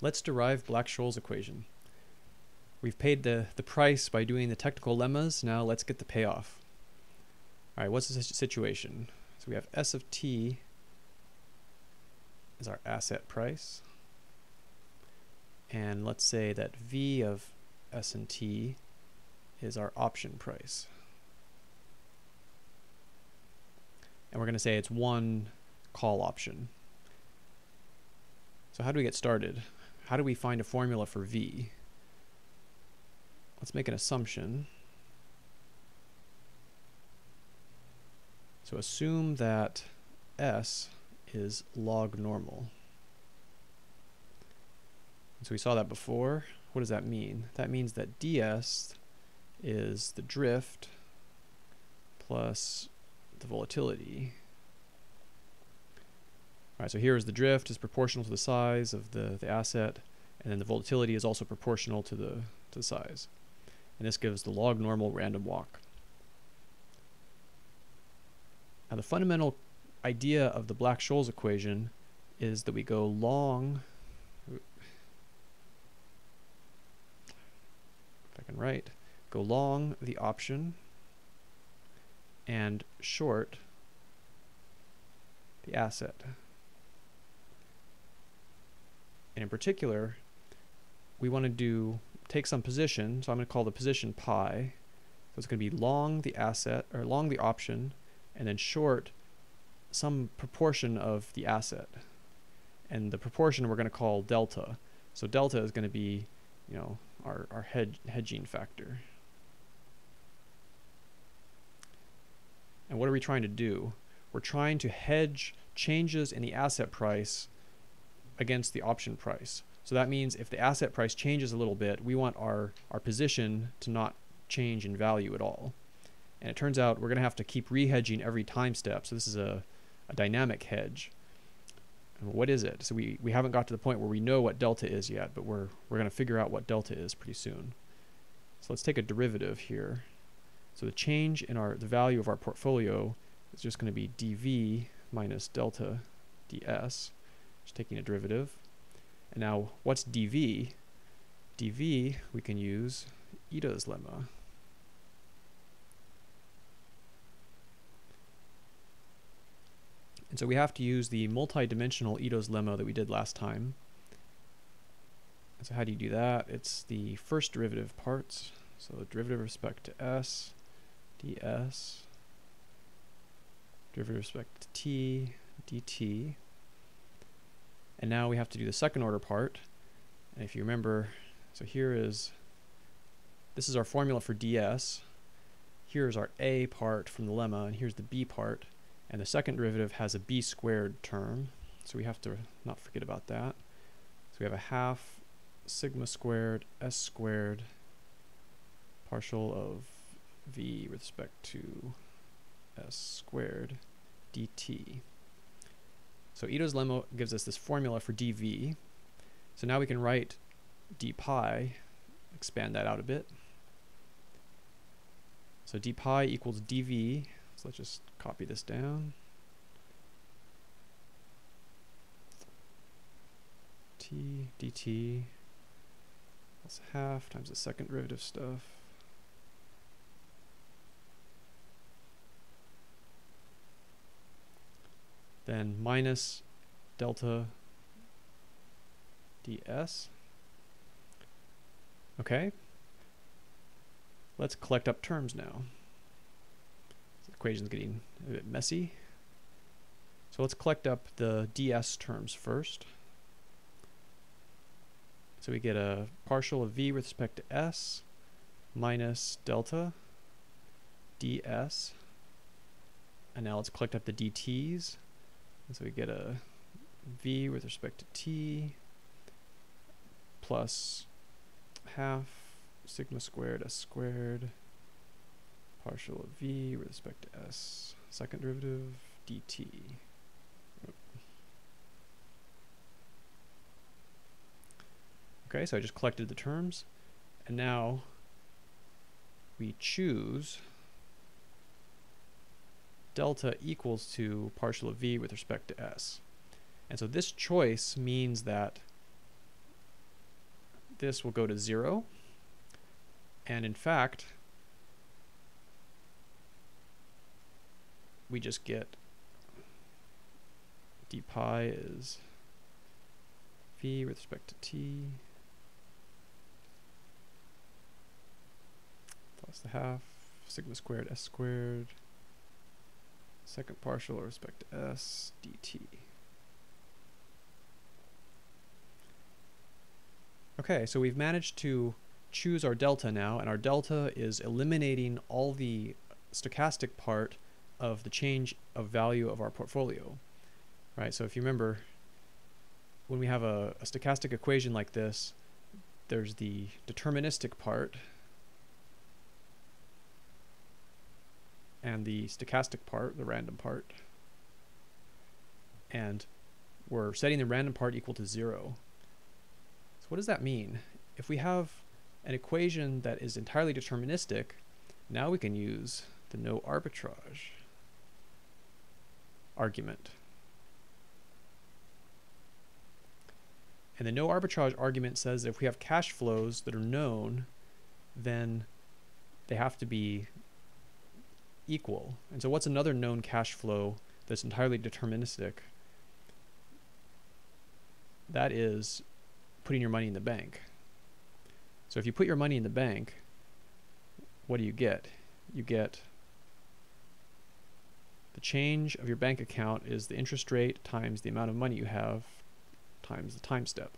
Let's derive Black-Scholes equation. We've paid the, the price by doing the technical lemmas, now let's get the payoff. Alright, what's the situation? So we have S of t is our asset price. And let's say that V of S and T is our option price. And we're going to say it's one call option. So how do we get started? How do we find a formula for V? Let's make an assumption. So assume that S is log normal. So we saw that before. What does that mean? That means that ds is the drift plus the volatility. All right, so here is the drift is proportional to the size of the, the asset, and then the volatility is also proportional to the, to the size. And this gives the log normal random walk. Now the fundamental idea of the Black-Scholes equation is that we go long, if I can write, go long the option and short the asset. And in particular, we want to do take some position, so I'm going to call the position pi. So it's going to be long the asset, or long the option, and then short some proportion of the asset. And the proportion we're going to call delta. So delta is going to be, you know, our, our hedge, hedging factor. And what are we trying to do? We're trying to hedge changes in the asset price against the option price. So that means if the asset price changes a little bit, we want our, our position to not change in value at all. And it turns out we're going to have to keep rehedging every time step. So this is a, a dynamic hedge. And what is it? So we, we haven't got to the point where we know what delta is yet, but we're, we're going to figure out what delta is pretty soon. So let's take a derivative here. So the change in our the value of our portfolio is just going to be dv minus delta ds, just taking a derivative. And now what's dv? dv we can use Ito's lemma. And so we have to use the multi-dimensional Ito's lemma that we did last time. So how do you do that? It's the first derivative parts. So derivative respect to s, ds, derivative respect to t, dt. And now we have to do the second order part. And if you remember, so here is, this is our formula for ds. Here's our a part from the lemma, and here's the b part. And the second derivative has a b squared term, so we have to not forget about that. So we have a half sigma squared s squared partial of v with respect to s squared dt. So Ito's lemma gives us this formula for dv. So now we can write d pi, expand that out a bit. So d pi equals dv so let's just copy this down. t dt plus half times the second derivative stuff. Then minus delta ds. Okay. Let's collect up terms now equation's getting a bit messy. So let's collect up the ds terms first. So we get a partial of v with respect to s minus delta ds. And now let's collect up the dt's. And so we get a v with respect to t plus half sigma squared s squared partial of v with respect to s, second derivative dt. Okay, so I just collected the terms, and now we choose delta equals to partial of v with respect to s. And so this choice means that this will go to zero. And in fact, we just get d pi is v with respect to t plus the half sigma squared s squared second partial with respect to s dt. Okay, so we've managed to choose our delta now, and our delta is eliminating all the stochastic part of the change of value of our portfolio. Right, so if you remember, when we have a, a stochastic equation like this, there's the deterministic part and the stochastic part, the random part. And we're setting the random part equal to zero. So what does that mean? If we have an equation that is entirely deterministic, now we can use the no arbitrage argument. And the no arbitrage argument says that if we have cash flows that are known, then they have to be equal. And so what's another known cash flow that's entirely deterministic? That is putting your money in the bank. So if you put your money in the bank, what do you get? You get the change of your bank account is the interest rate times the amount of money you have times the time step.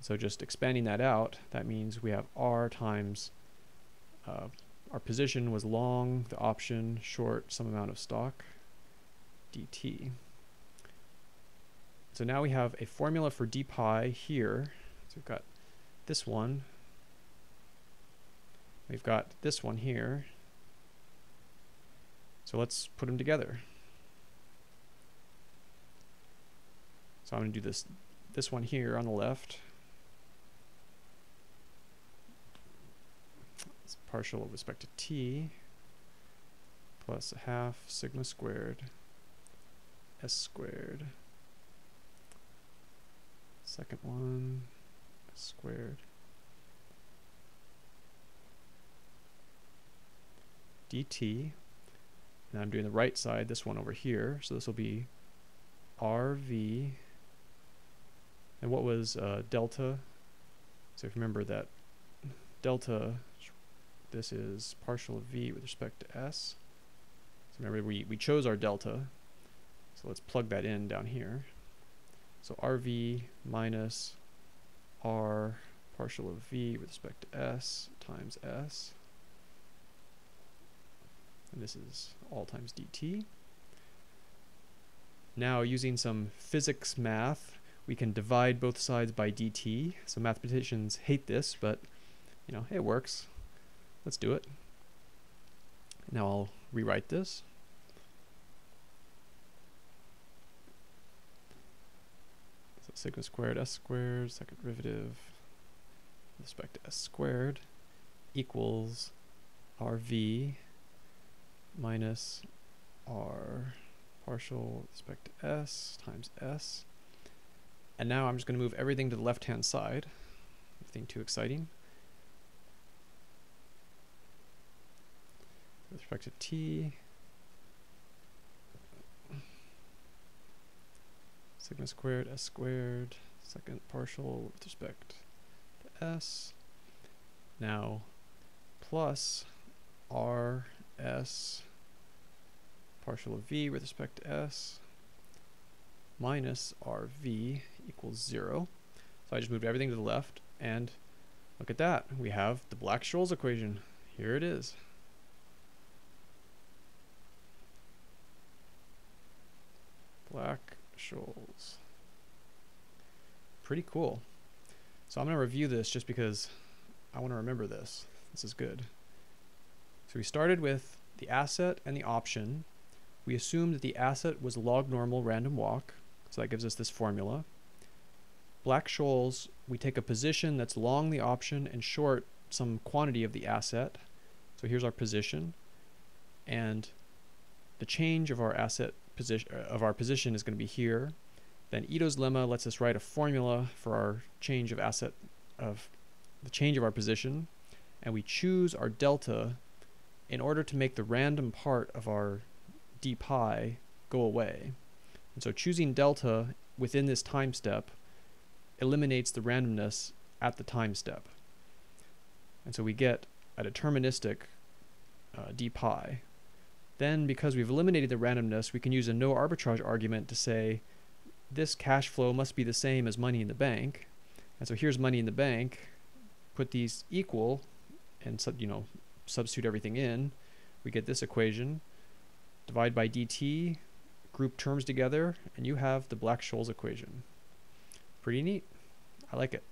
So just expanding that out, that means we have R times uh, our position was long, the option, short, some amount of stock, dt. So now we have a formula for d pi here. So we've got this one. We've got this one here. So let's put them together. So I'm going to do this this one here on the left. Partial with respect to t plus half sigma squared s squared. Second one s squared dt now I'm doing the right side, this one over here. So this will be RV. And what was uh, delta? So if you remember that delta, this is partial of V with respect to S. So remember we, we chose our delta. So let's plug that in down here. So RV minus R partial of V with respect to S times S and this is all times dt. Now using some physics math, we can divide both sides by dt. So mathematicians hate this, but you know, it works. Let's do it. Now I'll rewrite this. So sigma squared s squared, second derivative with respect to s squared equals rv minus r partial with respect to s times s. And now I'm just going to move everything to the left-hand side. Nothing too exciting. Respect to t, sigma squared s squared, second partial with respect to s. Now plus r s partial of v with respect to s minus rv equals 0. So I just moved everything to the left, and look at that. We have the Black-Scholes equation. Here it is. Black-Scholes. Pretty cool. So I'm going to review this just because I want to remember this. This is good. So we started with the asset and the option. We assumed that the asset was log normal random walk, so that gives us this formula. Black-Scholes, we take a position that's long the option and short some quantity of the asset. So here's our position, and the change of our asset position uh, of our position is going to be here. Then Ito's lemma lets us write a formula for our change of asset of the change of our position, and we choose our delta in order to make the random part of our d pi go away. And so choosing delta within this time step eliminates the randomness at the time step. And so we get a deterministic uh, d pi. Then, because we've eliminated the randomness, we can use a no arbitrage argument to say this cash flow must be the same as money in the bank. And so here's money in the bank. Put these equal and sub, you know substitute everything in. We get this equation. Divide by dt, group terms together, and you have the Black-Scholes equation. Pretty neat. I like it.